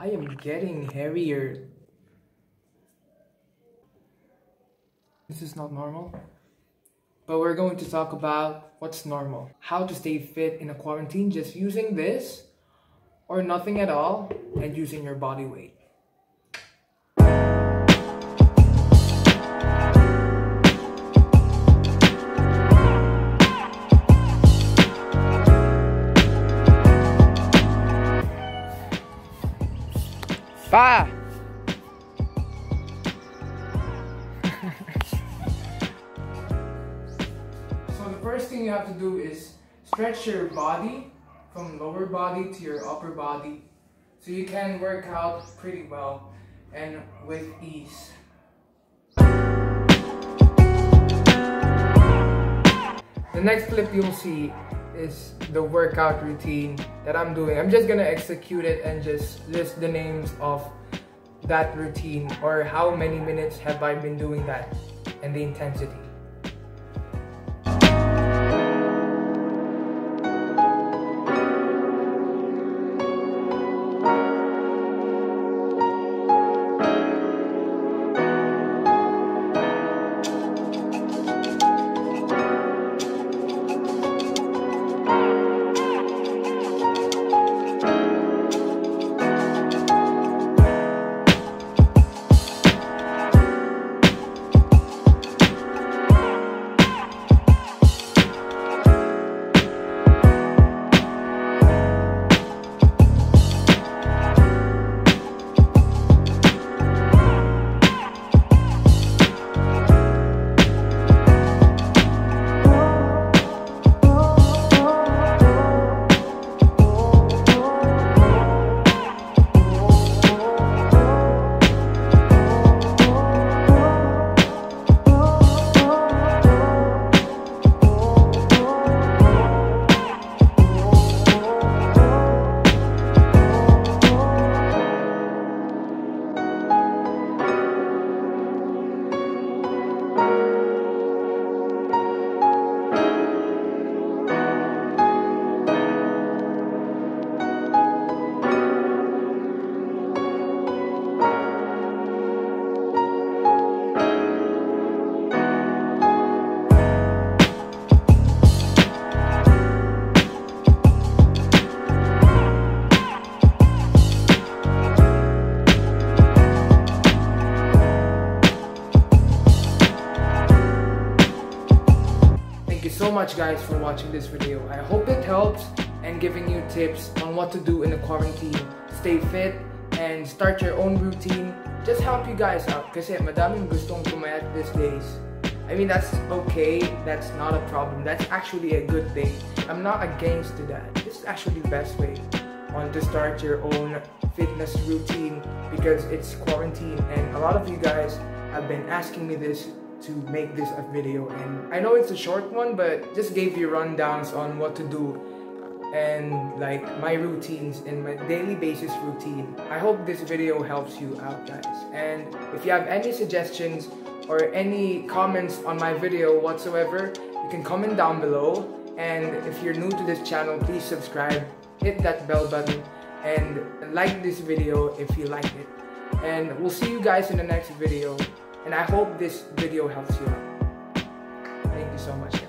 I am getting heavier. This is not normal. But we're going to talk about what's normal. How to stay fit in a quarantine just using this or nothing at all and using your body weight. So the first thing you have to do is stretch your body from lower body to your upper body so you can work out pretty well and with ease. The next clip you'll see is the workout routine that I'm doing. I'm just gonna execute it and just list the names of that routine or how many minutes have I been doing that and the intensity. So much guys for watching this video. I hope it helps and giving you tips on what to do in the quarantine. Stay fit and start your own routine. Just help you guys out kasi madaming gustong pumayat these days. I mean, that's okay. That's not a problem. That's actually a good thing. I'm not against to that. This is actually the best way on to start your own fitness routine because it's quarantine and a lot of you guys have been asking me this to make this a video. And I know it's a short one but just gave you rundowns on what to do and like my routines and my daily basis routine. I hope this video helps you out guys. And if you have any suggestions or any comments on my video whatsoever you can comment down below. And if you're new to this channel please subscribe hit that bell button and like this video if you like it. And we'll see you guys in the next video and I hope this video helps you out. Thank you so much.